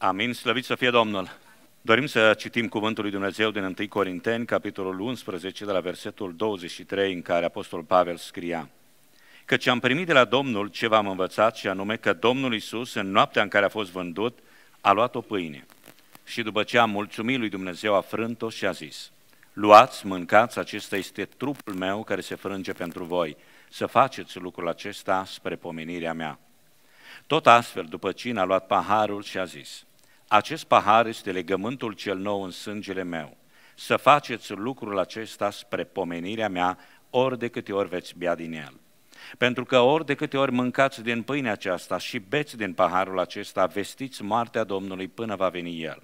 Amin, slăvit să fie Domnul! Dorim să citim cuvântul lui Dumnezeu din 1 Corinteni, capitolul 11, de la versetul 23, în care Apostol Pavel scria Căci am primit de la Domnul ce v-am învățat, și anume că Domnul Isus, în noaptea în care a fost vândut, a luat o pâine. Și după ce a mulțumit lui Dumnezeu, a frânt-o și a zis, Luați, mâncați, acesta este trupul meu care se frânge pentru voi. Să faceți lucrul acesta spre pomenirea mea. Tot astfel, după cine a luat paharul și a zis, acest pahar este legământul cel nou în sângele meu. Să faceți lucrul acesta spre pomenirea mea ori de câte ori veți bea din el. Pentru că ori de câte ori mâncați din pâinea aceasta și beți din paharul acesta, vestiți moartea Domnului până va veni El.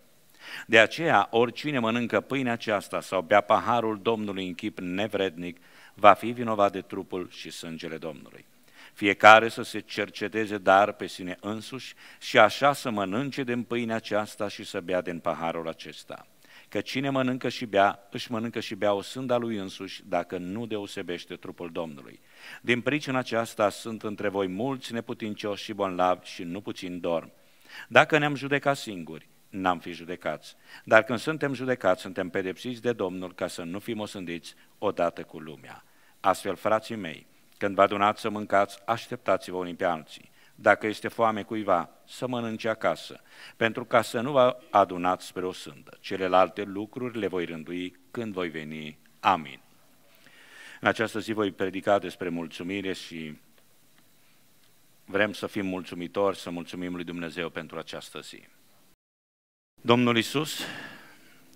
De aceea, oricine mănâncă pâinea aceasta sau bea paharul Domnului în chip nevrednic, va fi vinovat de trupul și sângele Domnului. Fiecare să se cerceteze dar pe sine însuși și așa să mănânce din pâinea aceasta și să bea din paharul acesta. Că cine mănâncă și bea, își mănâncă și bea o sânda lui însuși, dacă nu deosebește trupul Domnului. Din pricina aceasta sunt între voi mulți neputincioși și bonlavi și nu puțin dorm. Dacă ne-am judecat singuri, n-am fi judecați. Dar când suntem judecați, suntem pedepsiți de Domnul ca să nu fim osândiți odată cu lumea. Astfel, frații mei, când vă adunați să mâncați, așteptați-vă unii pe alții. Dacă este foame cuiva, să mănânce acasă, pentru ca să nu vă adunați spre o sândă. Celelalte lucruri le voi rândui când voi veni. Amin. În această zi voi predica despre mulțumire și vrem să fim mulțumitori, să mulțumim lui Dumnezeu pentru această zi. Domnul Isus,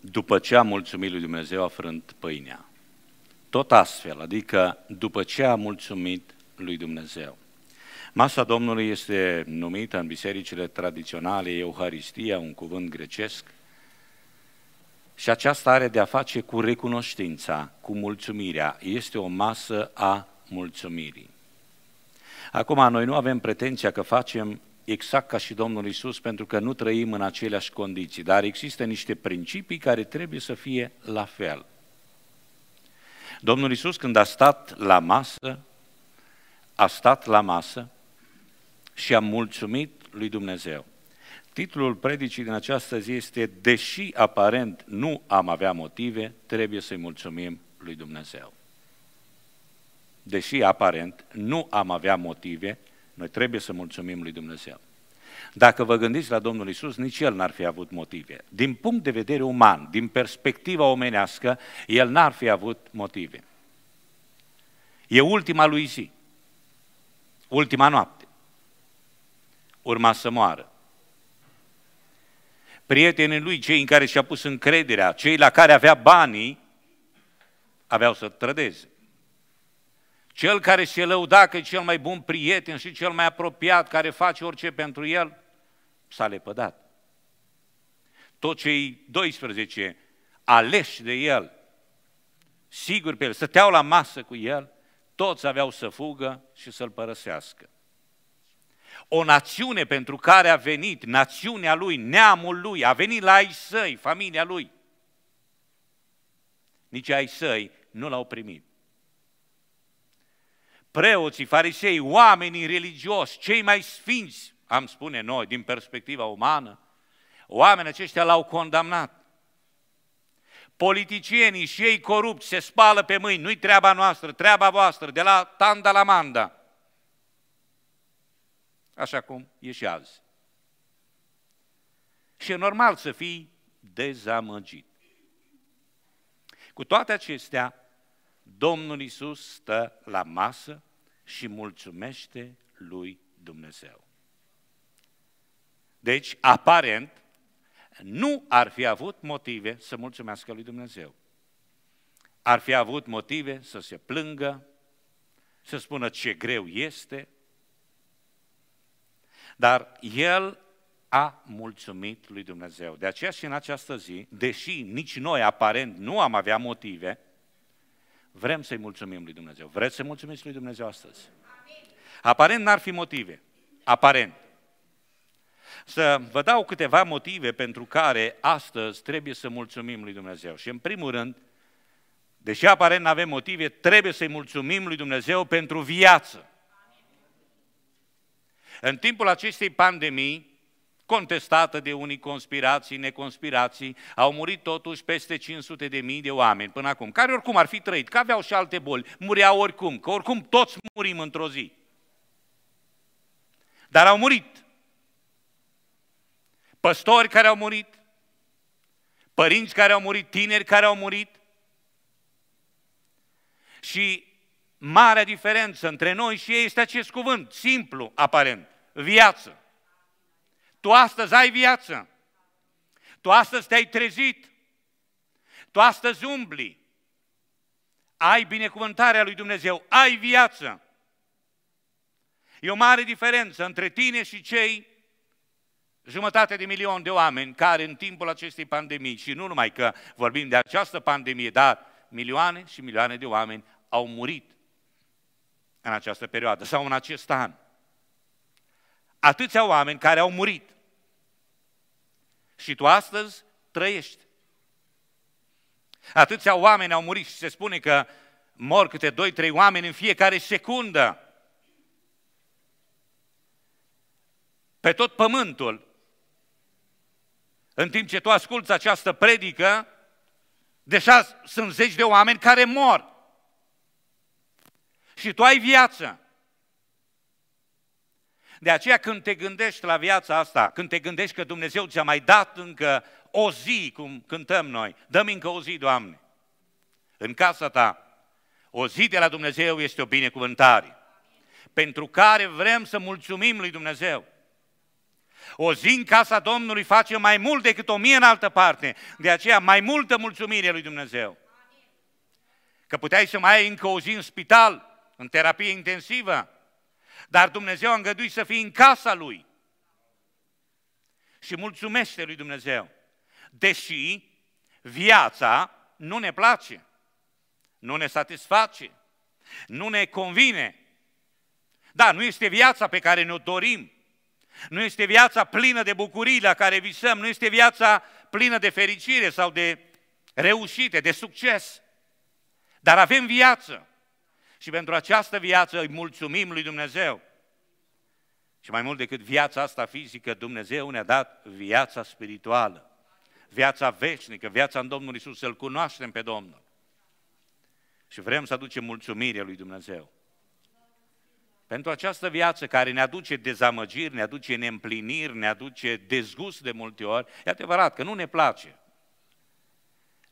după ce a mulțumit lui Dumnezeu, a frânt pâinea. Tot astfel, adică după ce a mulțumit lui Dumnezeu. Masa Domnului este numită în bisericile tradiționale Euharistia, un cuvânt grecesc, și aceasta are de a face cu recunoștința, cu mulțumirea. Este o masă a mulțumirii. Acum, noi nu avem pretenția că facem exact ca și Domnul Isus, pentru că nu trăim în aceleași condiții, dar există niște principii care trebuie să fie la fel. Domnul Isus, când a stat la masă, a stat la masă și a mulțumit lui Dumnezeu. Titlul predicii din această zi este Deși aparent nu am avea motive, trebuie să-i mulțumim lui Dumnezeu. Deși aparent nu am avea motive, noi trebuie să mulțumim lui Dumnezeu. Dacă vă gândiți la Domnul Isus, nici El n-ar fi avut motive. Din punct de vedere uman, din perspectiva omenească, El n-ar fi avut motive. E ultima lui zi, ultima noapte. Urma să moară. Prietenii lui, cei în care și-a pus încrederea, cei la care avea banii, aveau să trădeze. Cel care se lăuda că e cel mai bun prieten și cel mai apropiat, care face orice pentru el, s-a lepădat. Toți cei 12 aleși de el, sigur pe el, stăteau la masă cu el, toți aveau să fugă și să-l părăsească. O națiune pentru care a venit, națiunea lui, neamul lui, a venit la ai săi, familia lui. Nici ai săi nu l-au primit preoții, farisei, oamenii religioși, cei mai sfinți, am spune noi, din perspectiva umană, oamenii aceștia l-au condamnat. Politicienii și ei corupți se spală pe mâini, nu-i treaba noastră, treaba voastră, de la tanda la manda. Așa cum e și azi. Și e normal să fii dezamăgit. Cu toate acestea, Domnul Isus stă la masă și mulțumește lui Dumnezeu. Deci, aparent, nu ar fi avut motive să mulțumească lui Dumnezeu. Ar fi avut motive să se plângă, să spună ce greu este, dar el a mulțumit lui Dumnezeu. De aceea și în această zi, deși nici noi aparent nu am avea motive, Vrem să-i mulțumim lui Dumnezeu. Vreți să mulțumiți lui Dumnezeu astăzi? Aparent n-ar fi motive. Aparent. Să vă dau câteva motive pentru care astăzi trebuie să mulțumim lui Dumnezeu. Și în primul rând, deși aparent nu avem motive, trebuie să-i mulțumim lui Dumnezeu pentru viață. În timpul acestei pandemii, contestată de unii conspirații, neconspirații, au murit totuși peste 500 de mii de oameni până acum, care oricum ar fi trăit, că aveau și alte boli, mureau oricum, că oricum toți murim într-o zi. Dar au murit. Păstori care au murit, părinți care au murit, tineri care au murit. Și marea diferență între noi și ei este acest cuvânt, simplu, aparent, viață. Tu astăzi ai viață. Tu astăzi te-ai trezit. Tu astăzi umbli. Ai binecuvântarea lui Dumnezeu, ai viață. E o mare diferență între tine și cei jumătate de milion de oameni care în timpul acestei pandemii, și nu numai că vorbim de această pandemie, dar milioane și milioane de oameni au murit în această perioadă sau în acest an. Atâția oameni care au murit. Și tu astăzi trăiești. Atâția oameni au murit și se spune că mor câte doi, trei oameni în fiecare secundă. Pe tot pământul. În timp ce tu asculți această predică, deja sunt zeci de oameni care mor. Și tu ai viață. De aceea când te gândești la viața asta, când te gândești că Dumnezeu ți-a mai dat încă o zi, cum cântăm noi, dăm încă o zi, Doamne, în casa ta, o zi de la Dumnezeu este o binecuvântare, pentru care vrem să mulțumim lui Dumnezeu. O zi în casa Domnului face mai mult decât o mie în altă parte, de aceea mai multă mulțumire lui Dumnezeu. Că puteai să mai ai încă o zi în spital, în terapie intensivă, dar Dumnezeu a îngăduit să fii în casa Lui. Și mulțumește Lui Dumnezeu. Deși viața nu ne place, nu ne satisface, nu ne convine. Da, nu este viața pe care ne-o dorim. Nu este viața plină de bucurii la care visăm, nu este viața plină de fericire sau de reușite, de succes. Dar avem viață. Și pentru această viață îi mulțumim lui Dumnezeu. Și mai mult decât viața asta fizică, Dumnezeu ne-a dat viața spirituală, viața veșnică, viața în Domnul Isus, să-L cunoaștem pe Domnul. Și vrem să aducem mulțumire lui Dumnezeu. Pentru această viață care ne aduce dezamăgiri, ne aduce neîmpliniri, ne aduce dezgust de multe ori, e adevărat că nu ne place.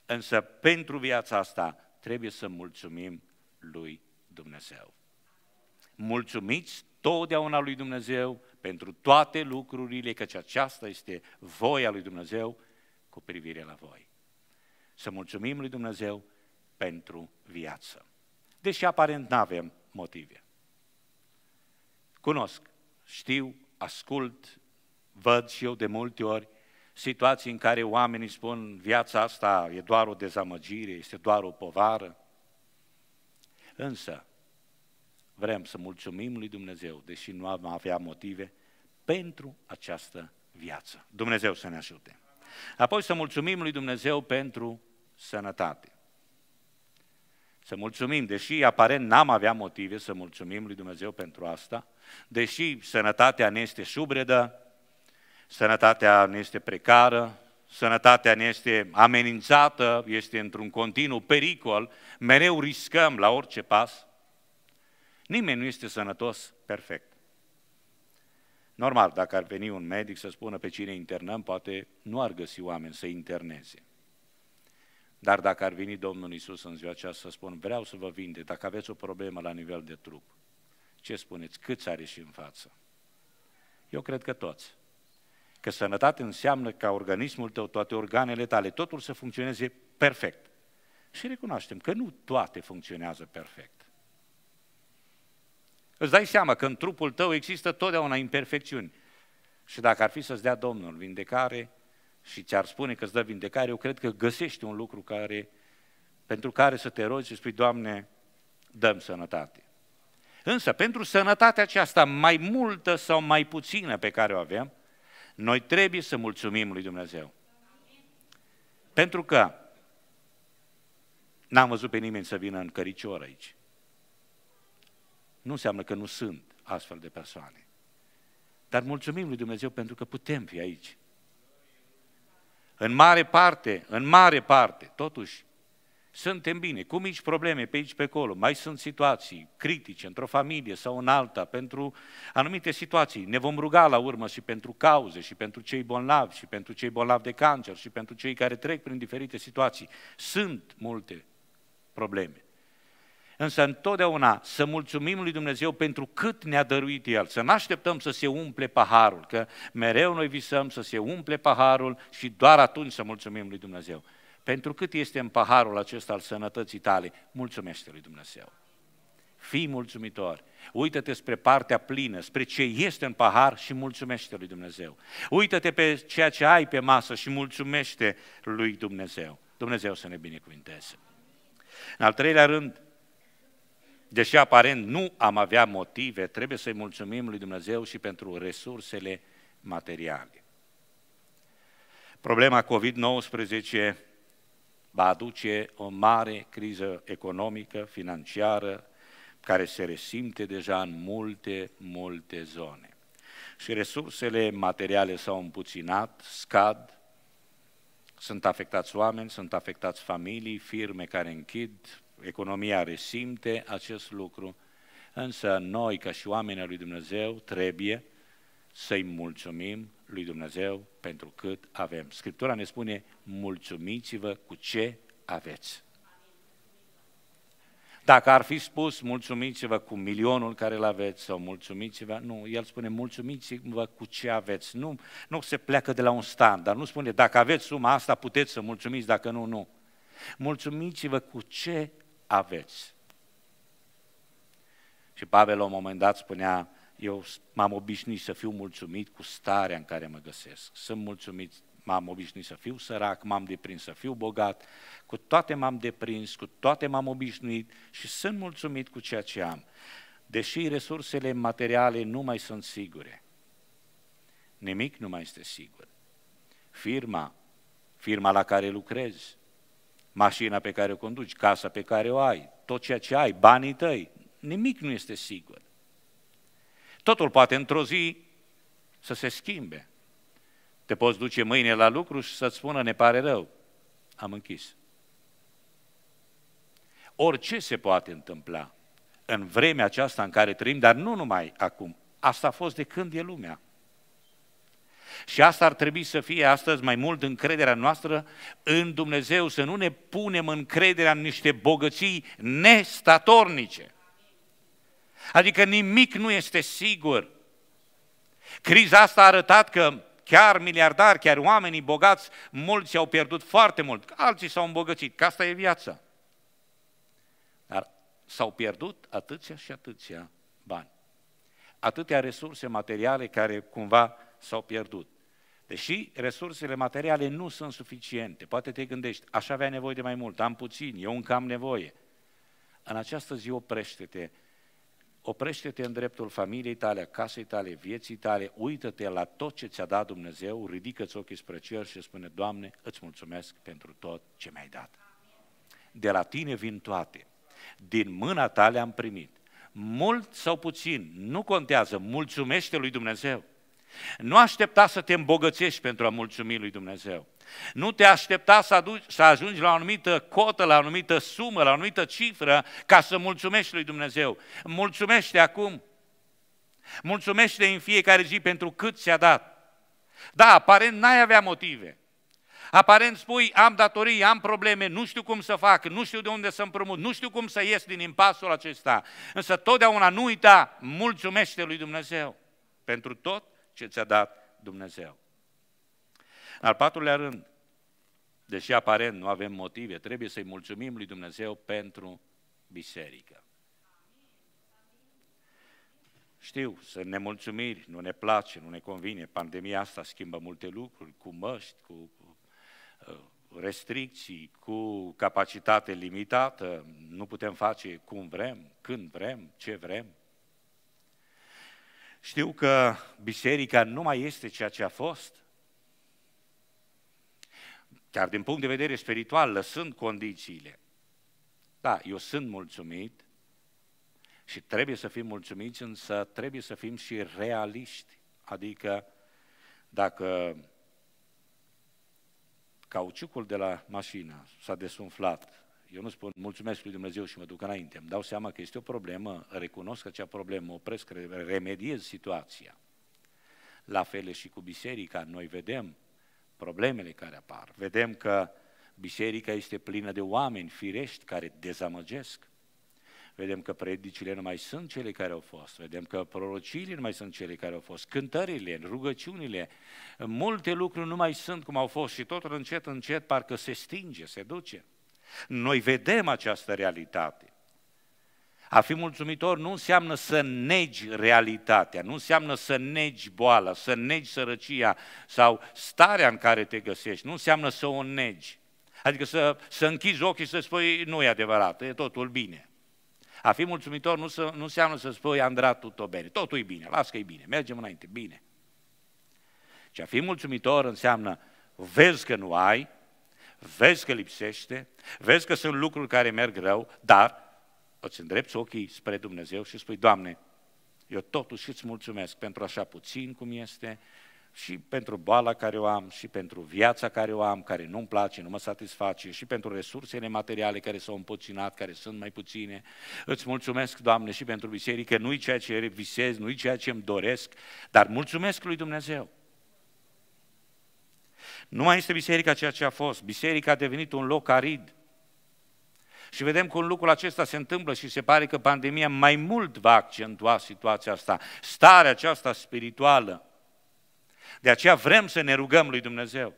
Însă pentru viața asta trebuie să mulțumim lui Dumnezeu. Mulțumiți totdeauna lui Dumnezeu pentru toate lucrurile, căci aceasta este voia lui Dumnezeu cu privire la voi. Să mulțumim lui Dumnezeu pentru viață. Deși aparent nu avem motive. Cunosc, știu, ascult, văd și eu de multe ori situații în care oamenii spun viața asta e doar o dezamăgire, este doar o povară. Însă, vrem să mulțumim lui Dumnezeu, deși nu am avea motive, pentru această viață. Dumnezeu să ne ajute. Apoi să mulțumim lui Dumnezeu pentru sănătate. Să mulțumim, deși aparent n-am avea motive să mulțumim lui Dumnezeu pentru asta, deși sănătatea ne este șubredă, sănătatea ne este precară, sănătatea ne este amenințată, este într-un continuu pericol, mereu riscăm la orice pas. Nimeni nu este sănătos perfect. Normal, dacă ar veni un medic să spună pe cine internăm, poate nu ar găsi oameni să interneze. Dar dacă ar veni Domnul Isus în ziua aceasta să spun, vreau să vă vinde, dacă aveți o problemă la nivel de trup, ce spuneți? Câți are și în față? Eu cred că toți. Că sănătate înseamnă ca organismul tău, toate organele tale, totul să funcționeze perfect. Și recunoaștem că nu toate funcționează perfect. Îți dai seama că în trupul tău există totdeauna imperfecțiuni. Și dacă ar fi să-ți dea Domnul vindecare și ți-ar spune că îți dă vindecare, eu cred că găsești un lucru care, pentru care să te rogi și spui, Doamne, dăm sănătate. Însă, pentru sănătatea aceasta, mai multă sau mai puțină pe care o avem, noi trebuie să mulțumim lui Dumnezeu. Pentru că n-am văzut pe nimeni să vină în căricior aici nu înseamnă că nu sunt astfel de persoane. Dar mulțumim lui Dumnezeu pentru că putem fi aici. În mare parte, în mare parte, totuși, suntem bine, cu mici probleme pe aici, pe acolo, mai sunt situații critice într-o familie sau în alta, pentru anumite situații. Ne vom ruga la urmă și pentru cauze, și pentru cei bolnavi, și pentru cei bolnavi de cancer, și pentru cei care trec prin diferite situații. Sunt multe probleme. Însă întotdeauna să mulțumim lui Dumnezeu pentru cât ne-a dăruit El, să nu așteptăm să se umple paharul, că mereu noi visăm să se umple paharul și doar atunci să mulțumim lui Dumnezeu. Pentru cât este în paharul acesta al sănătății tale, mulțumește lui Dumnezeu. Fii mulțumitor. Uită-te spre partea plină, spre ce este în pahar și mulțumește lui Dumnezeu. Uită-te pe ceea ce ai pe masă și mulțumește lui Dumnezeu. Dumnezeu să ne binecuvinteze. În al treilea rând, deși aparent nu am avea motive, trebuie să-i mulțumim lui Dumnezeu și pentru resursele materiale. Problema COVID-19 va aduce o mare criză economică, financiară, care se resimte deja în multe, multe zone. Și resursele materiale s-au împuținat, scad, sunt afectați oameni, sunt afectați familii, firme care închid, economia resimte acest lucru, însă noi, ca și oamenii lui Dumnezeu, trebuie să-i mulțumim lui Dumnezeu pentru cât avem. Scriptura ne spune, mulțumiți-vă cu ce aveți. Dacă ar fi spus mulțumiți-vă cu milionul care îl aveți sau mulțumiți-vă, nu, el spune mulțumiți-vă cu ce aveți. Nu, nu se pleacă de la un standard, nu spune dacă aveți suma asta puteți să mulțumiți, dacă nu, nu. Mulțumiți-vă cu ce aveți. Și Pavel la un moment dat spunea, eu m-am obișnuit să fiu mulțumit cu starea în care mă găsesc. Sunt mulțumit, m-am obișnuit să fiu sărac, m-am deprins să fiu bogat, cu toate m-am deprins, cu toate m-am obișnuit și sunt mulțumit cu ceea ce am. Deși resursele materiale nu mai sunt sigure, nimic nu mai este sigur. Firma, firma la care lucrezi, mașina pe care o conduci, casa pe care o ai, tot ceea ce ai, banii tăi, nimic nu este sigur. Totul poate într-o zi să se schimbe. Te poți duce mâine la lucru și să-ți spună, ne pare rău, am închis. Orice se poate întâmpla în vremea aceasta în care trăim, dar nu numai acum. Asta a fost de când e lumea. Și asta ar trebui să fie astăzi mai mult încrederea noastră în Dumnezeu, să nu ne punem încrederea în niște bogății nestatornice. Adică nimic nu este sigur. Criza asta a arătat că chiar miliardari, chiar oamenii bogați, mulți au pierdut foarte mult, alții s-au îmbogățit, că asta e viața. Dar s-au pierdut atâția și atâția bani. Atâtea resurse materiale care cumva s-au pierdut. Deși resursele materiale nu sunt suficiente, poate te gândești, aș avea nevoie de mai mult, am puțin, eu încă am nevoie. În această zi oprește-te, oprește-te în dreptul familiei tale, a casei tale, vieții tale, uită-te la tot ce ți-a dat Dumnezeu, ridică-ți ochii spre cer și spune, Doamne, îți mulțumesc pentru tot ce mi-ai dat. De la tine vin toate, din mâna ta le-am primit. Mult sau puțin, nu contează, mulțumește lui Dumnezeu. Nu aștepta să te îmbogățești pentru a mulțumi lui Dumnezeu. Nu te aștepta să, aduci, să ajungi la o anumită cotă, la o anumită sumă, la o anumită cifră, ca să mulțumești lui Dumnezeu. Mulțumește acum. Mulțumește în fiecare zi pentru cât ți-a dat. Da, aparent n-ai avea motive. Aparent spui, am datorii, am probleme, nu știu cum să fac, nu știu de unde să împrumut, nu știu cum să ies din impasul acesta. Însă totdeauna nu uita, mulțumește lui Dumnezeu pentru tot ce ți-a dat Dumnezeu. În al patrulea rând, deși aparent nu avem motive, trebuie să-i mulțumim lui Dumnezeu pentru biserică. Știu, sunt nemulțumiri, nu ne place, nu ne convine. Pandemia asta schimbă multe lucruri, cu măști, cu uh, restricții, cu capacitate limitată, nu putem face cum vrem, când vrem, ce vrem. Știu că biserica nu mai este ceea ce a fost. Chiar din punct de vedere spiritual, lăsând condițiile. Da, eu sunt mulțumit și trebuie să fim mulțumiți, însă trebuie să fim și realiști. Adică dacă cauciucul de la mașină s-a desumflat, eu nu spun mulțumesc lui Dumnezeu și mă duc înainte, îmi dau seama că este o problemă, recunosc acea problemă, opresc, remediez situația. La fel și cu biserica, noi vedem problemele care apar, vedem că biserica este plină de oameni firești care dezamăgesc, vedem că predicile nu mai sunt cele care au fost, vedem că prorociile nu mai sunt cele care au fost, cântările, rugăciunile, multe lucruri nu mai sunt cum au fost și totul încet, încet parcă se stinge, se duce. Noi vedem această realitate. A fi mulțumitor nu înseamnă să negi realitatea, nu înseamnă să negi boala, să negi sărăcia sau starea în care te găsești, nu înseamnă să o negi. Adică să, să închizi ochii și să spui, nu e adevărat, e totul bine. A fi mulțumitor nu, să, nu înseamnă să spui Andrat tutto bene, totul e bine, las că e bine, mergem înainte, bine. Și a fi mulțumitor înseamnă vezi că nu ai, vezi că lipsește, vezi că sunt lucruri care merg rău, dar îți îndrepți ochii spre Dumnezeu și spui, Doamne, eu totuși îți mulțumesc pentru așa puțin cum este, și pentru boala care o am, și pentru viața care o am, care nu-mi place, nu mă satisface, și pentru resursele materiale care s-au împuținat, care sunt mai puține. Îți mulțumesc, Doamne, și pentru biserică, nu-i ceea ce visez, nu-i ceea ce îmi doresc, dar mulțumesc lui Dumnezeu. Nu mai este biserica ceea ce a fost. Biserica a devenit un loc arid. Și vedem cum lucrul acesta se întâmplă și se pare că pandemia mai mult va accentua situația asta, starea aceasta spirituală de aceea vrem să ne rugăm lui Dumnezeu.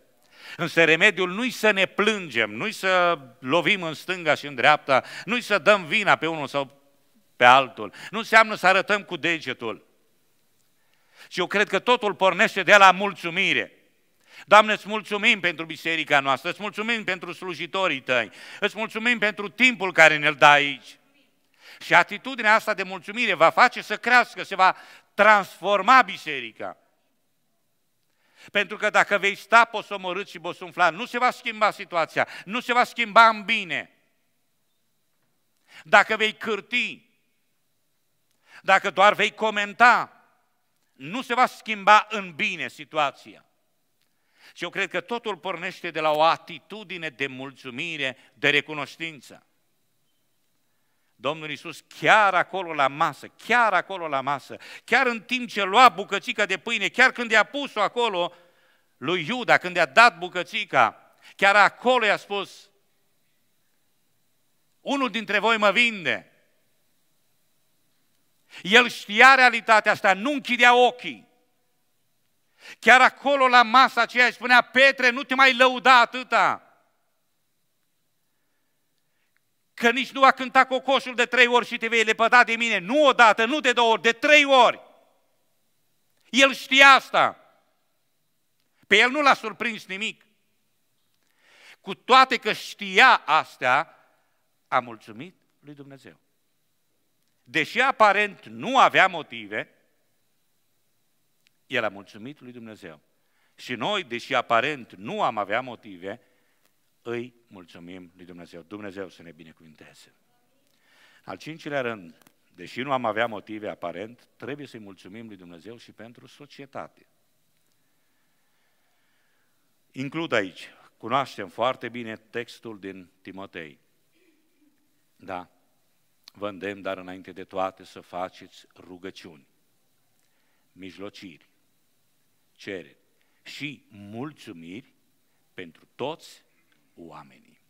Însă remediul nu-i să ne plângem, nu-i să lovim în stânga și în dreapta, nu-i să dăm vina pe unul sau pe altul. Nu înseamnă să arătăm cu degetul. Și eu cred că totul pornește de la mulțumire. Doamne, îți mulțumim pentru biserica noastră, îți mulțumim pentru slujitorii tăi, îți mulțumim pentru timpul care ne-l dai aici. Și atitudinea asta de mulțumire va face să crească, se va transforma biserica. Pentru că dacă vei sta posomorât și bosunflat, nu se va schimba situația, nu se va schimba în bine. Dacă vei cârti, dacă doar vei comenta, nu se va schimba în bine situația. Și eu cred că totul pornește de la o atitudine de mulțumire, de recunoștință. Domnul Iisus chiar acolo la masă, chiar acolo la masă, chiar în timp ce lua bucățica de pâine, chiar când i-a pus-o acolo lui Iuda, când i-a dat bucățica, chiar acolo i-a spus, unul dintre voi mă vinde. El știa realitatea asta, nu închidea ochii. Chiar acolo la masa aceea îi spunea, Petre, nu te mai lăuda atâta. că nici nu a cântat cocoșul de trei ori și te vei lepăda de mine. Nu odată, nu de două ori, de trei ori. El știa asta. Pe el nu l-a surprins nimic. Cu toate că știa astea, a mulțumit lui Dumnezeu. Deși aparent nu avea motive, el a mulțumit lui Dumnezeu. Și noi, deși aparent nu am avea motive, îi mulțumim lui Dumnezeu. Dumnezeu să ne binecuvinteze. Al cincilea rând, deși nu am avea motive aparent, trebuie să-i mulțumim lui Dumnezeu și pentru societate. Includ aici, cunoaștem foarte bine textul din Timotei. Da, vă îndemn, dar înainte de toate să faceți rugăciuni, mijlociri, cereri și mulțumiri pentru toți oamenii,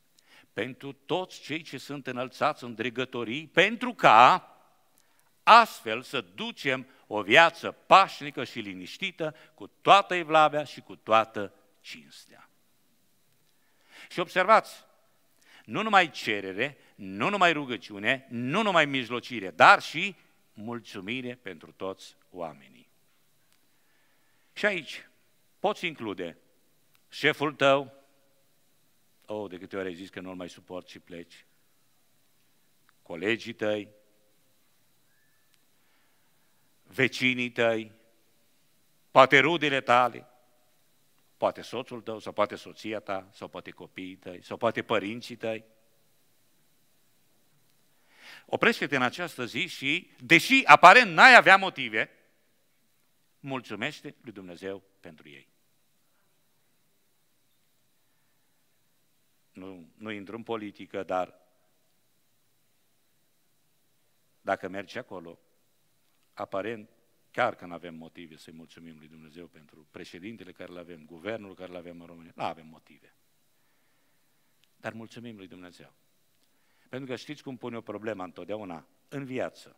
pentru toți cei ce sunt înălțați în dregătorii, pentru ca astfel să ducem o viață pașnică și liniștită, cu toată evlavia și cu toată cinstea. Și observați, nu numai cerere, nu numai rugăciune, nu numai mijlocire, dar și mulțumire pentru toți oamenii. Și aici poți include șeful tău, oh, de câte ori ai zis că nu-l mai suport și pleci, colegii tăi, vecinii tăi, poate rudele tale, poate soțul tău, sau poate soția ta, sau poate copiii tăi, sau poate părinții tăi. Oprește-te în această zi și, deși aparent n-ai avea motive, mulțumește lui Dumnezeu pentru ei. Nu, nu intru în politică, dar dacă mergi acolo, aparent, chiar că nu avem motive să-i mulțumim lui Dumnezeu pentru președintele care îl avem, guvernul care îl avem în România, nu avem motive. Dar mulțumim lui Dumnezeu. Pentru că știți cum pune o problemă întotdeauna în viață.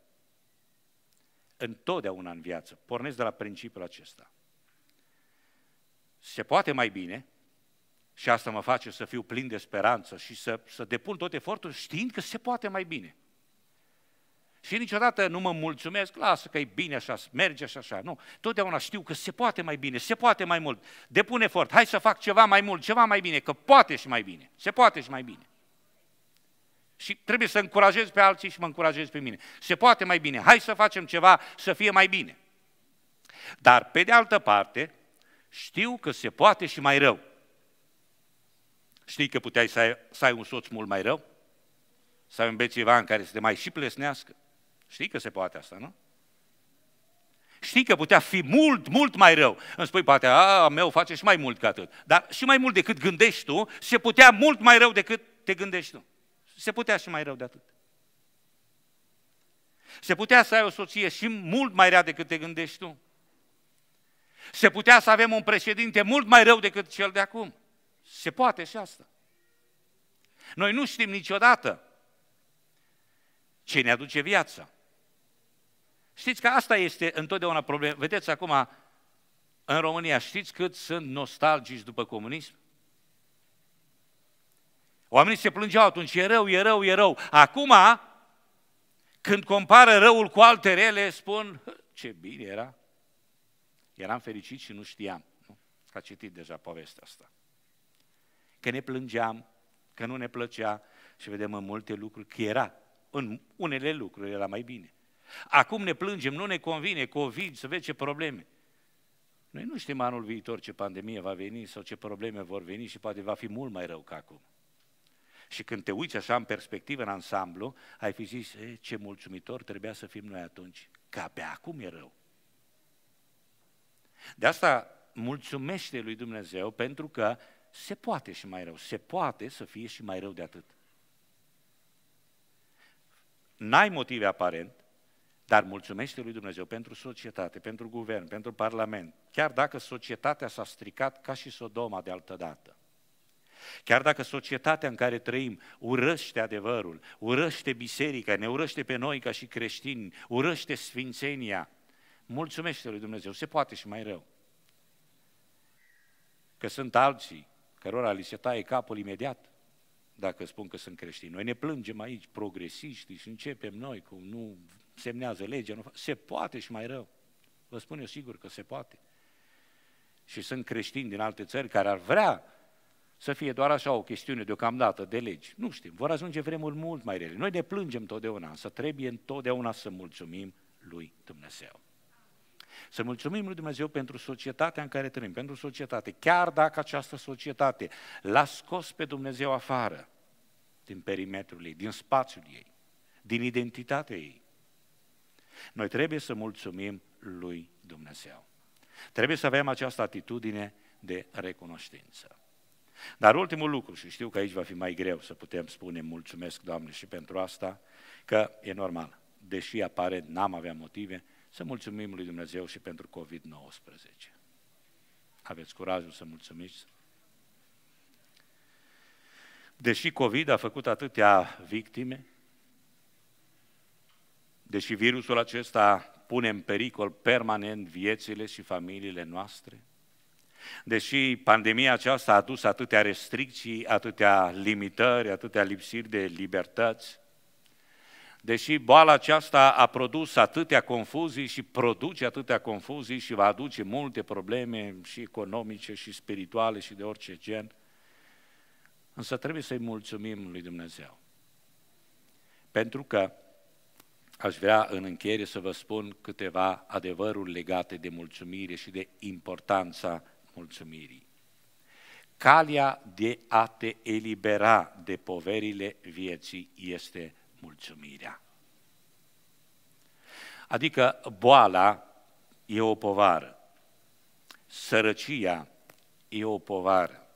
Întotdeauna în viață. Pornesc de la principiul acesta. Se poate mai bine și asta mă face să fiu plin de speranță și să, să depun tot efortul știind că se poate mai bine. Și niciodată nu mă mulțumesc, lasă că e bine așa, merge și așa. Nu, totdeauna știu că se poate mai bine, se poate mai mult. Depun efort, hai să fac ceva mai mult, ceva mai bine, că poate și mai bine. Se poate și mai bine. Și trebuie să încurajez pe alții și mă încurajez pe mine. Se poate mai bine, hai să facem ceva să fie mai bine. Dar, pe de altă parte, știu că se poate și mai rău. Știi că puteai să ai, să ai un soț mult mai rău? Să ai un bețivan care să te mai și plesnească? Știi că se poate asta, nu? Știi că putea fi mult, mult mai rău. Îmi spui, poate, a, meu face și mai mult ca atât. Dar și mai mult decât gândești tu, se putea mult mai rău decât te gândești tu. Se putea și mai rău de atât. Se putea să ai o soție și mult mai rea decât te gândești tu. Se putea să avem un președinte mult mai rău decât cel de acum. Se poate și asta. Noi nu știm niciodată ce ne aduce viața. Știți că asta este întotdeauna problemă. Vedeți acum, în România, știți cât sunt nostalgici după comunism? Oamenii se plângeau atunci, e rău, e rău, e rău. Acum, când compară răul cu alte rele, spun, ce bine era. Eram fericit și nu știam. Nu? A citit deja povestea asta. Că ne plângeam, că nu ne plăcea și vedem în multe lucruri că era în unele lucruri era mai bine. Acum ne plângem, nu ne convine, COVID, să vezi ce probleme. Noi nu știm anul viitor ce pandemie va veni sau ce probleme vor veni și poate va fi mult mai rău ca acum. Și când te uiți așa în perspectivă, în ansamblu, ai fi zis, e, ce mulțumitor trebuia să fim noi atunci, că abia acum e rău. De asta mulțumește lui Dumnezeu pentru că se poate și mai rău, se poate să fie și mai rău de atât n-ai motive aparent, dar mulțumește lui Dumnezeu pentru societate, pentru guvern, pentru parlament, chiar dacă societatea s-a stricat ca și Sodoma de altă dată. Chiar dacă societatea în care trăim urăște adevărul, urăște biserica, ne urăște pe noi ca și creștini, urăște sfințenia, mulțumește lui Dumnezeu, se poate și mai rău. Că sunt alții cărora li se taie capul imediat, dacă spun că sunt creștini. Noi ne plângem aici, progresiști, și începem noi cu nu semnează legea, nu, se poate și mai rău. Vă spun eu sigur că se poate. Și sunt creștini din alte țări care ar vrea să fie doar așa o chestiune deocamdată de legi. Nu știm, vor ajunge vremuri mult mai rele. Noi ne plângem totdeauna, însă trebuie întotdeauna să mulțumim lui Dumnezeu. Să mulțumim lui Dumnezeu pentru societatea în care trăim, pentru societate, chiar dacă această societate l-a scos pe Dumnezeu afară din perimetrul ei, din spațiul ei, din identitatea ei. Noi trebuie să mulțumim lui Dumnezeu. Trebuie să avem această atitudine de recunoștință. Dar ultimul lucru, și știu că aici va fi mai greu să putem spune mulțumesc, Doamne, și pentru asta, că e normal, deși apare, n-am avea motive, să mulțumim lui Dumnezeu și pentru COVID-19. Aveți curajul să mulțumiți? Deși COVID a făcut atâtea victime, deși virusul acesta pune în pericol permanent viețile și familiile noastre, deși pandemia aceasta a adus atâtea restricții, atâtea limitări, atâtea lipsiri de libertăți, deși boala aceasta a produs atâtea confuzii și produce atâtea confuzii și va aduce multe probleme și economice și spirituale și de orice gen, însă trebuie să-i mulțumim lui Dumnezeu. Pentru că aș vrea în încheiere să vă spun câteva adevăruri legate de mulțumire și de importanța mulțumirii. Calea de a te elibera de poverile vieții este mulțumirea. Adică boala e o povară. Sărăcia e o povară.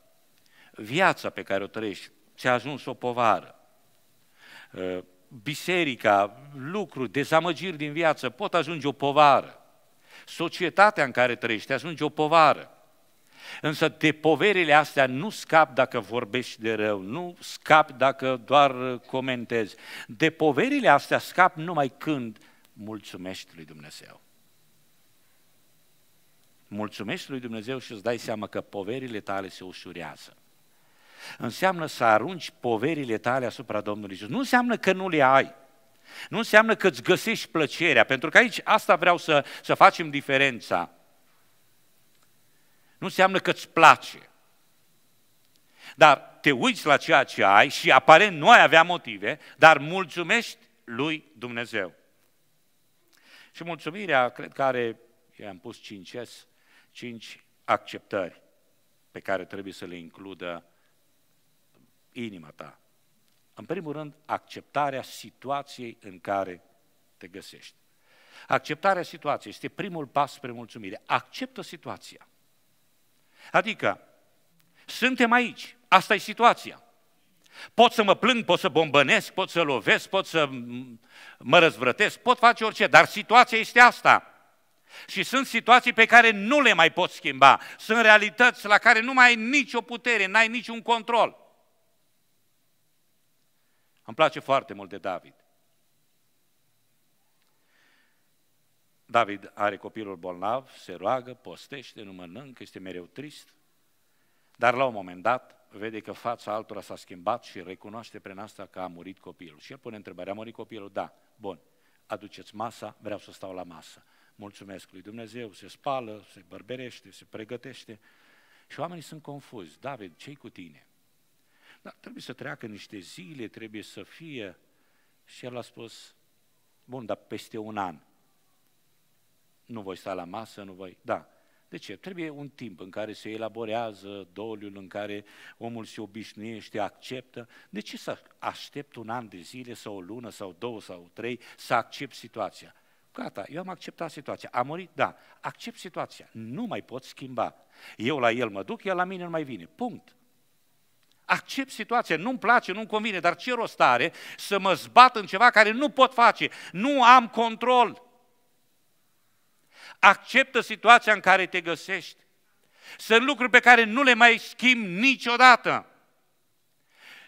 Viața pe care o trăiești ți-a ajuns o povară. Uh, biserica, lucruri, dezamăgiri din viață pot ajunge o povară. Societatea în care trăiești ajunge o povară. Însă de poverile astea nu scap dacă vorbești de rău, nu scap dacă doar comentezi. De poverile astea scap numai când mulțumești lui Dumnezeu. Mulțumești lui Dumnezeu și îți dai seama că poverile tale se ușurează. Înseamnă să arunci poverile tale asupra Domnului Iisus. Nu înseamnă că nu le ai. Nu înseamnă că îți găsești plăcerea, pentru că aici asta vreau să, să facem diferența. Nu înseamnă că îți place. Dar te uiți la ceea ce ai și aparent nu ai avea motive, dar mulțumești lui Dumnezeu. Și mulțumirea, cred că are, i-am pus 5 S, 5 acceptări pe care trebuie să le includă inima ta. În primul rând, acceptarea situației în care te găsești. Acceptarea situației este primul pas spre mulțumire. Acceptă situația. Adică, suntem aici, asta e situația. Pot să mă plâng, pot să bombănesc, pot să lovesc, pot să mă răzvrătesc, pot face orice, dar situația este asta. Și sunt situații pe care nu le mai pot schimba. Sunt realități la care nu mai ai nicio putere, n-ai niciun control. Îmi place foarte mult de David. David are copilul bolnav, se roagă, postește, nu mănâncă, este mereu trist, dar la un moment dat vede că fața altora s-a schimbat și recunoaște prin asta că a murit copilul. Și el pune întrebarea, a murit copilul? Da, bun, aduceți masa, vreau să stau la masă. Mulțumesc lui Dumnezeu, se spală, se bărberește, se pregătește și oamenii sunt confuzi. David, ce cu tine? Da, trebuie să treacă niște zile, trebuie să fie. Și el a spus, bun, dar peste un an nu voi sta la masă, nu voi... Da. De ce? Trebuie un timp în care se elaborează doliul, în care omul se obișnuiește, acceptă. De ce să aștept un an de zile sau o lună sau două sau trei să accept situația? Gata, eu am acceptat situația. A murit? Da. Accept situația. Nu mai pot schimba. Eu la el mă duc, el la mine nu mai vine. Punct. Accept situația, nu-mi place, nu-mi convine, dar ce rost are să mă zbat în ceva care nu pot face, nu am control. Acceptă situația în care te găsești. Sunt lucruri pe care nu le mai schimb niciodată.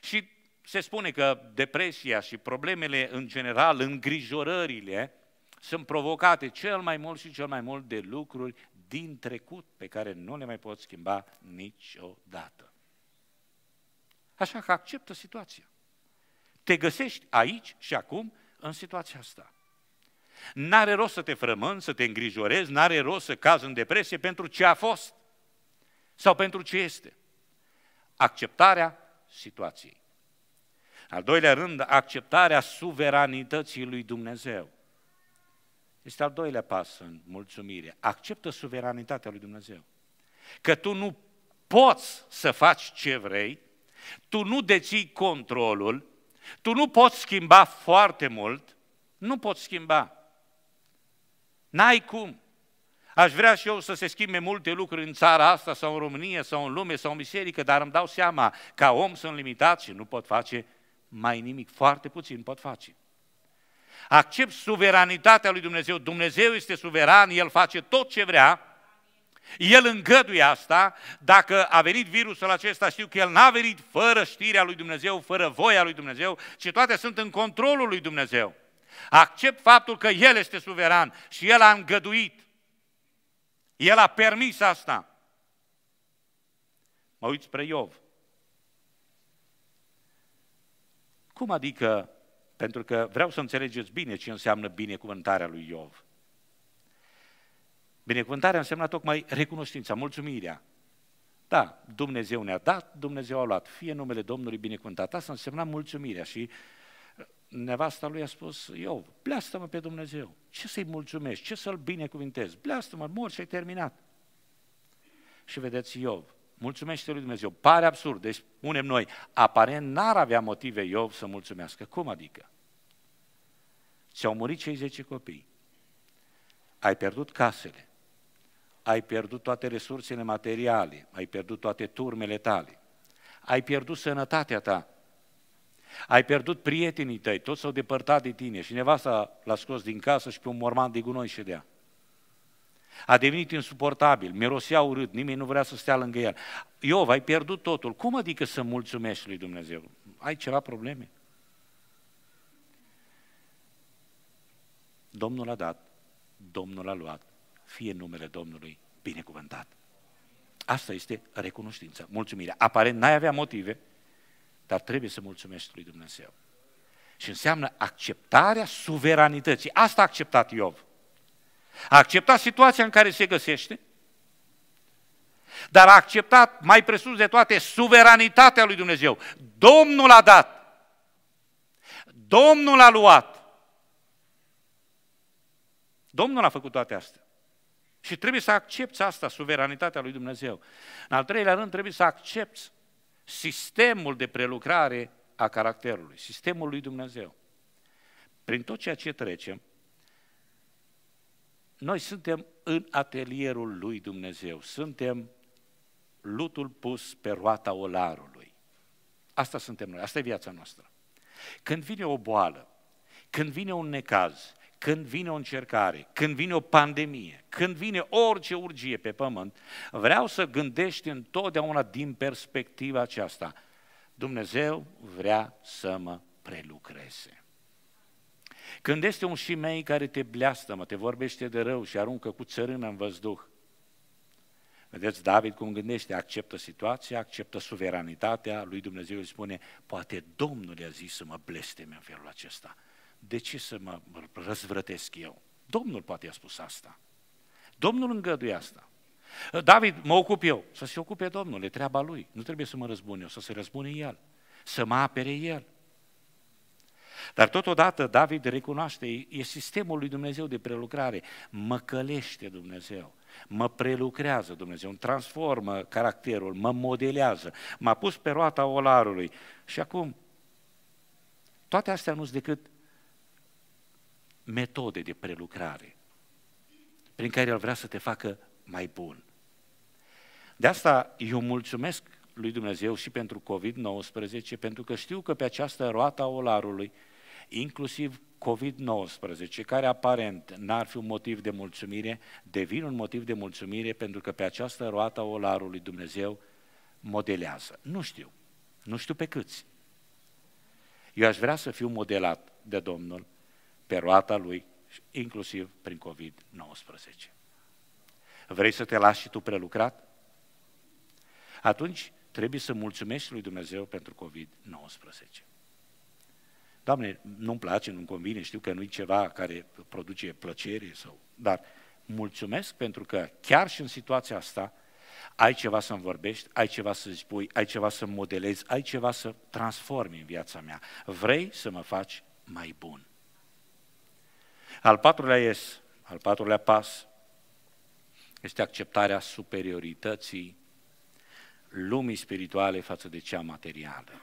Și se spune că depresia și problemele în general, îngrijorările, sunt provocate cel mai mult și cel mai mult de lucruri din trecut pe care nu le mai pot schimba niciodată. Așa că acceptă situația. Te găsești aici și acum în situația asta. N-are rost să te frămâni, să te îngrijorezi, n-are rost să cazi în depresie pentru ce a fost sau pentru ce este. Acceptarea situației. Al doilea rând, acceptarea suveranității lui Dumnezeu. Este al doilea pas în mulțumire. Acceptă suveranitatea lui Dumnezeu. Că tu nu poți să faci ce vrei, tu nu deții controlul, tu nu poți schimba foarte mult, nu poți schimba. N-ai cum. Aș vrea și eu să se schimbe multe lucruri în țara asta sau în România sau în lume sau în biserică, dar îmi dau seama, ca om sunt limitat și nu pot face mai nimic, foarte puțin pot face. Accept suveranitatea lui Dumnezeu. Dumnezeu este suveran, El face tot ce vrea, el îngăduie asta, dacă a venit virusul acesta, știu că el n-a venit fără știrea lui Dumnezeu, fără voia lui Dumnezeu, ci toate sunt în controlul lui Dumnezeu. Accept faptul că El este suveran și El a îngăduit. El a permis asta. Mă uit spre Iov. Cum adică, pentru că vreau să înțelegeți bine ce înseamnă binecuvântarea lui Iov. Binecuvântarea înseamnă tocmai recunoștința, mulțumirea. Da, Dumnezeu ne-a dat, Dumnezeu a luat. Fie numele Domnului binecuvântat. Asta însemna mulțumirea și nevasta lui a spus, eu, bleastă-mă pe Dumnezeu. Ce să-i mulțumești? Ce să-l binecuvintez? Bleastă-mă, mor și ai terminat. Și vedeți Iov, mulțumește lui Dumnezeu. Pare absurd, deci spunem noi, aparent n-ar avea motive Iov să mulțumească. Cum adică? Ți-au murit cei zece copii. Ai pierdut casele, ai pierdut toate resursele materiale, ai pierdut toate turmele tale, ai pierdut sănătatea ta, ai pierdut prietenii tăi, toți s-au depărtat de tine și nevasta l-a scos din casă și pe un morman de gunoi ședea. A devenit insuportabil, mirosea urât, nimeni nu vrea să stea lângă el. Iov, ai pierdut totul. Cum adică să mulțumești lui Dumnezeu? Ai ceva probleme? Domnul a dat, Domnul a luat, fie numele Domnului binecuvântat. Asta este recunoștința, mulțumirea. Aparent n-ai avea motive, dar trebuie să mulțumești lui Dumnezeu. Și înseamnă acceptarea suveranității. Asta a acceptat Iov. A acceptat situația în care se găsește, dar a acceptat mai presus de toate suveranitatea lui Dumnezeu. Domnul a dat. Domnul a luat. Domnul a făcut toate astea. Și trebuie să accepti asta, suveranitatea lui Dumnezeu. În al treilea rând, trebuie să accepti sistemul de prelucrare a caracterului, sistemul lui Dumnezeu. Prin tot ceea ce trecem, noi suntem în atelierul lui Dumnezeu, suntem lutul pus pe roata olarului. Asta suntem noi, asta e viața noastră. Când vine o boală, când vine un necaz, când vine o încercare, când vine o pandemie, când vine orice urgie pe pământ, vreau să gândești întotdeauna din perspectiva aceasta. Dumnezeu vrea să mă prelucreze. Când este un șimei care te bleastă, te vorbește de rău și aruncă cu țărână în văzduh, Vedeți, David cum gândește, acceptă situația, acceptă suveranitatea lui Dumnezeu, îi spune, poate Domnul i-a zis să mă blesteme în felul acesta de ce să mă răzvrătesc eu? Domnul poate i-a spus asta. Domnul îngăduie asta. David, mă ocup eu. Să se ocupe Domnul, e treaba lui. Nu trebuie să mă răzbun eu, să se răzbune el. Să mă apere el. Dar totodată David recunoaște, e sistemul lui Dumnezeu de prelucrare. Mă călește Dumnezeu, mă prelucrează Dumnezeu, îmi transformă caracterul, mă modelează, m-a pus pe roata olarului. Și acum, toate astea nu sunt decât metode de prelucrare prin care El vrea să te facă mai bun. De asta eu mulțumesc lui Dumnezeu și pentru COVID-19, pentru că știu că pe această roată a olarului, inclusiv COVID-19, care aparent n-ar fi un motiv de mulțumire, devin un motiv de mulțumire pentru că pe această roată a olarului Dumnezeu modelează. Nu știu, nu știu pe câți. Eu aș vrea să fiu modelat de Domnul pe roata lui, inclusiv prin COVID-19. Vrei să te lași și tu prelucrat? Atunci trebuie să mulțumești lui Dumnezeu pentru COVID-19. Doamne, nu-mi place, nu-mi convine, știu că nu e ceva care produce plăcere, sau, dar mulțumesc pentru că chiar și în situația asta ai ceva să-mi vorbești, ai ceva să spui, ai ceva să modelezi, ai ceva să transformi în viața mea. Vrei să mă faci mai bun. Al patrulea ies, al patrulea pas, este acceptarea superiorității lumii spirituale față de cea materială.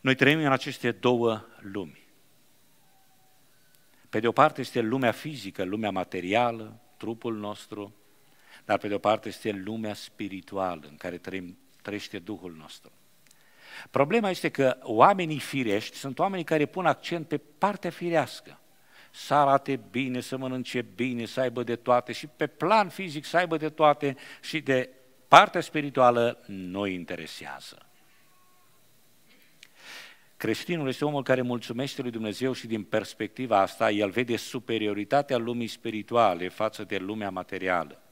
Noi trăim în aceste două lumi. Pe de o parte este lumea fizică, lumea materială, trupul nostru, dar pe de o parte este lumea spirituală în care trăim, trăiește Duhul nostru. Problema este că oamenii firești sunt oamenii care pun accent pe partea firească. Să arate bine, să mănânce bine, să aibă de toate și pe plan fizic să aibă de toate și de partea spirituală nu interesează. Creștinul este omul care mulțumește lui Dumnezeu și din perspectiva asta el vede superioritatea lumii spirituale față de lumea materială.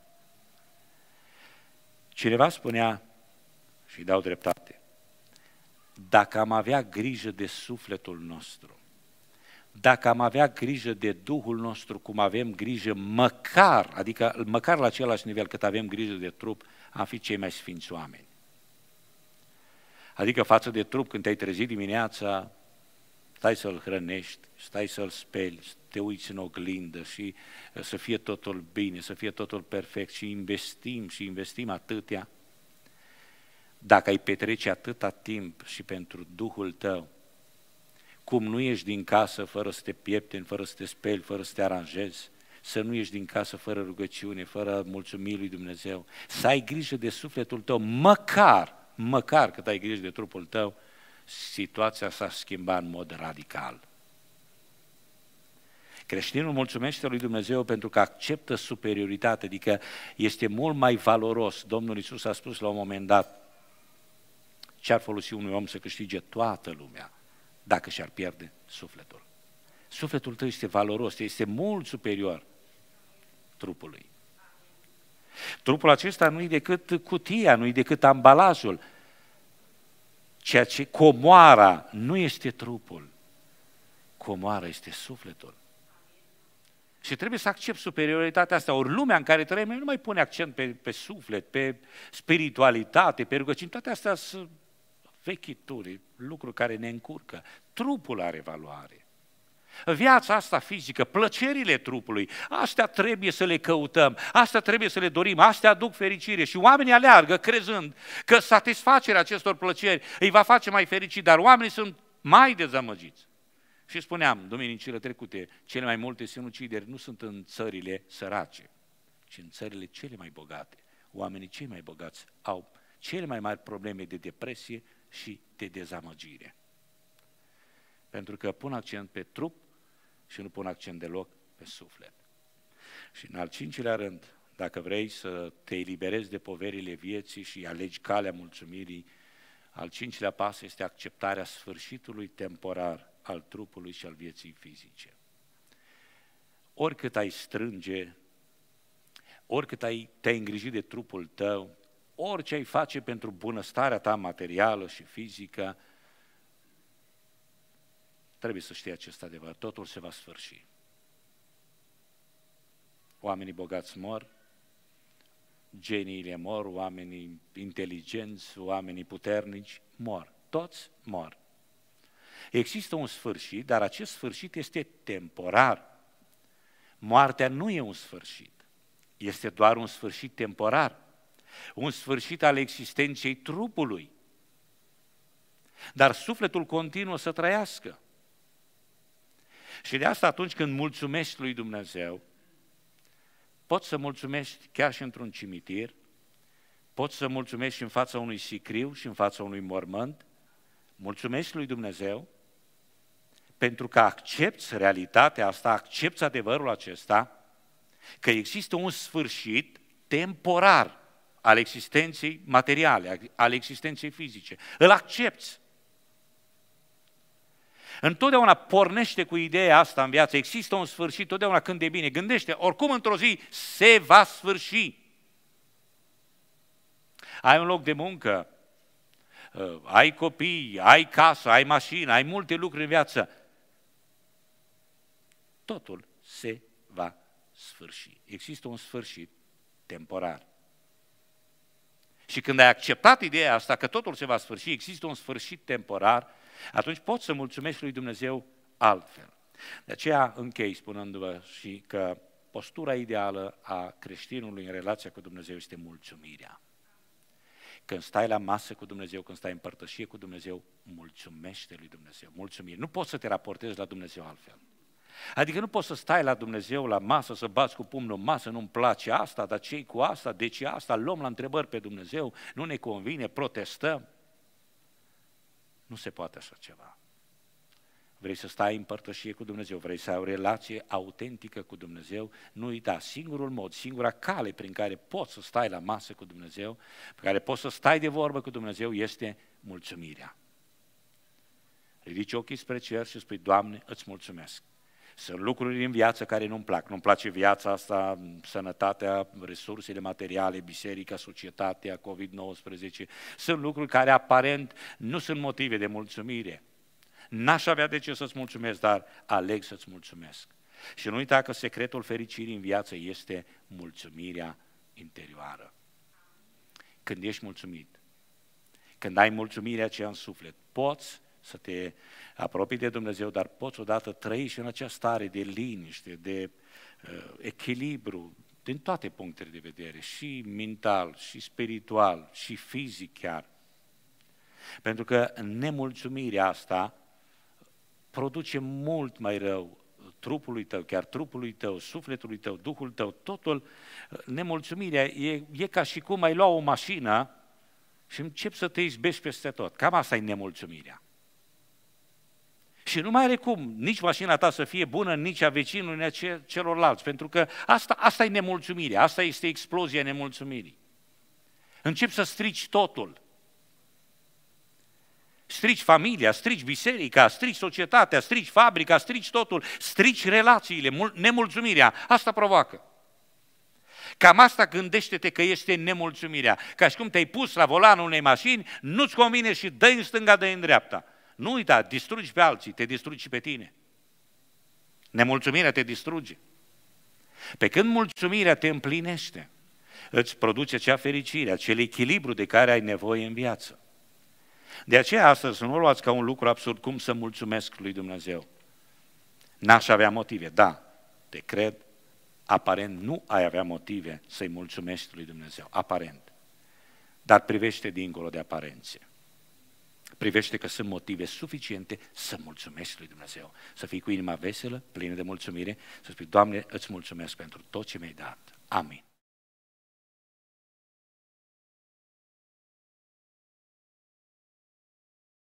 Cineva spunea, și dau dreptate, dacă am avea grijă de sufletul nostru, dacă am avea grijă de Duhul nostru cum avem grijă măcar, adică măcar la același nivel cât avem grijă de trup, am fi cei mai sfinți oameni. Adică față de trup, când te-ai trezit dimineața, stai să-l hrănești, stai să-l speli, să te uiți în oglindă și să fie totul bine, să fie totul perfect și investim și investim atâtea dacă ai petrece atâta timp și pentru Duhul tău, cum nu ești din casă fără să te piepteni, fără să te speli, fără să te aranjezi, să nu ieși din casă fără rugăciune, fără mulțumiri lui Dumnezeu, să ai grijă de sufletul tău, măcar, măcar cât ai grijă de trupul tău, situația s-a schimbat în mod radical. Creștinul mulțumește lui Dumnezeu pentru că acceptă superioritate, adică este mult mai valoros. Domnul Isus a spus la un moment dat, ce ar folosi unui om să câștige toată lumea dacă și-ar pierde sufletul? Sufletul tău este valoros, este mult superior trupului. Trupul acesta nu e decât cutia, nu e decât ambalajul. Ceea ce comoara nu este trupul, comoara este sufletul. Și trebuie să accept superioritatea asta. Ori lumea în care trăim nu mai pune accent pe, pe suflet, pe spiritualitate, pe rugăciune. Toate astea sunt vechituri, lucruri care ne încurcă. Trupul are valoare. Viața asta fizică, plăcerile trupului, astea trebuie să le căutăm, astea trebuie să le dorim, astea aduc fericire și oamenii aleargă crezând că satisfacerea acestor plăceri îi va face mai fericit, dar oamenii sunt mai dezamăgiți. Și spuneam, duminicile trecute, cele mai multe sinucideri nu sunt în țările sărace, ci în țările cele mai bogate. Oamenii cei mai bogați au cele mai mari probleme de depresie și de dezamăgire. Pentru că pun accent pe trup și nu pun accent deloc pe suflet. Și în al cincilea rând, dacă vrei să te eliberezi de poverile vieții și alegi calea mulțumirii, al cincilea pas este acceptarea sfârșitului temporar al trupului și al vieții fizice. Oricât ai strânge, oricât ai, te-ai îngrijit de trupul tău, orice ai face pentru bunăstarea ta materială și fizică, trebuie să știi acest adevăr, totul se va sfârși. Oamenii bogați mor, geniile mor, oamenii inteligenți, oamenii puternici mor. Toți mor. Există un sfârșit, dar acest sfârșit este temporar. Moartea nu e un sfârșit, este doar un sfârșit temporar, un sfârșit al existenței trupului. Dar sufletul continuă să trăiască. Și de asta atunci când mulțumești lui Dumnezeu, poți să mulțumești chiar și într-un cimitir, poți să mulțumești în fața unui sicriu și în fața unui mormânt, mulțumești lui Dumnezeu, pentru că accepti realitatea asta, accepti adevărul acesta, că există un sfârșit temporar al existenței materiale, al existenței fizice. Îl accepti. Întotdeauna pornește cu ideea asta în viață. Există un sfârșit, totdeauna când e bine. Gândește, oricum într-o zi se va sfârși. Ai un loc de muncă, uh, ai copii, ai casă, ai mașină, ai multe lucruri în viață totul se va sfârși. Există un sfârșit temporar. Și când ai acceptat ideea asta, că totul se va sfârși, există un sfârșit temporar, atunci poți să mulțumești lui Dumnezeu altfel. De aceea închei spunându-vă și că postura ideală a creștinului în relația cu Dumnezeu este mulțumirea. Când stai la masă cu Dumnezeu, când stai în părtășie cu Dumnezeu, mulțumește lui Dumnezeu, mulțumire. Nu poți să te raportezi la Dumnezeu altfel. Adică nu poți să stai la Dumnezeu la masă, să bați cu pumnul în masă, nu-mi place asta, dar ce cu asta, de ce asta, luăm la întrebări pe Dumnezeu, nu ne convine, protestăm. Nu se poate așa ceva. Vrei să stai în părtășie cu Dumnezeu, vrei să ai o relație autentică cu Dumnezeu, nu uita, singurul mod, singura cale prin care poți să stai la masă cu Dumnezeu, pe care poți să stai de vorbă cu Dumnezeu, este mulțumirea. Ridici ochii spre cer și spui, Doamne, îți mulțumesc sunt lucruri din viață care nu-mi plac. Nu-mi place viața asta, sănătatea, resursele materiale, biserica, societatea, COVID-19. Sunt lucruri care aparent nu sunt motive de mulțumire. N-aș avea de ce să-ți mulțumesc, dar aleg să-ți mulțumesc. Și nu uita că secretul fericirii în viață este mulțumirea interioară. Când ești mulțumit, când ai mulțumirea aceea în suflet, poți să te apropii de Dumnezeu, dar poți odată trăi și în acea stare de liniște, de uh, echilibru, din toate punctele de vedere, și mental, și spiritual, și fizic chiar. Pentru că nemulțumirea asta produce mult mai rău trupului tău, chiar trupului tău, sufletului tău, duhul tău, totul, nemulțumirea e, e ca și cum ai lua o mașină și începi să te izbești peste tot. Cam asta e nemulțumirea. Și nu mai are cum nici mașina ta să fie bună, nici a vecinului, nici a celorlalți, pentru că asta, asta e nemulțumirea, asta este explozia nemulțumirii. Începi să strici totul. Strici familia, strici biserica, strici societatea, strici fabrica, strici totul, strici relațiile, nemulțumirea. Asta provoacă. Cam asta gândește-te că este nemulțumirea. Ca și cum te-ai pus la volanul unei mașini, nu-ți convine și dă în stânga, dă în dreapta. Nu uita, distrugi pe alții, te distrugi și pe tine. Nemulțumirea te distruge. Pe când mulțumirea te împlinește, îți produce acea fericire, acel echilibru de care ai nevoie în viață. De aceea astăzi să nu o luați ca un lucru absurd, cum să mulțumesc lui Dumnezeu. N-aș avea motive, da, te cred, aparent nu ai avea motive să-i mulțumești lui Dumnezeu, aparent. Dar privește dincolo de aparențe. Privește că sunt motive suficiente să mulțumești lui Dumnezeu. Să fii cu inima veselă, plină de mulțumire, să spui, Doamne, îți mulțumesc pentru tot ce mi-ai dat. Amin.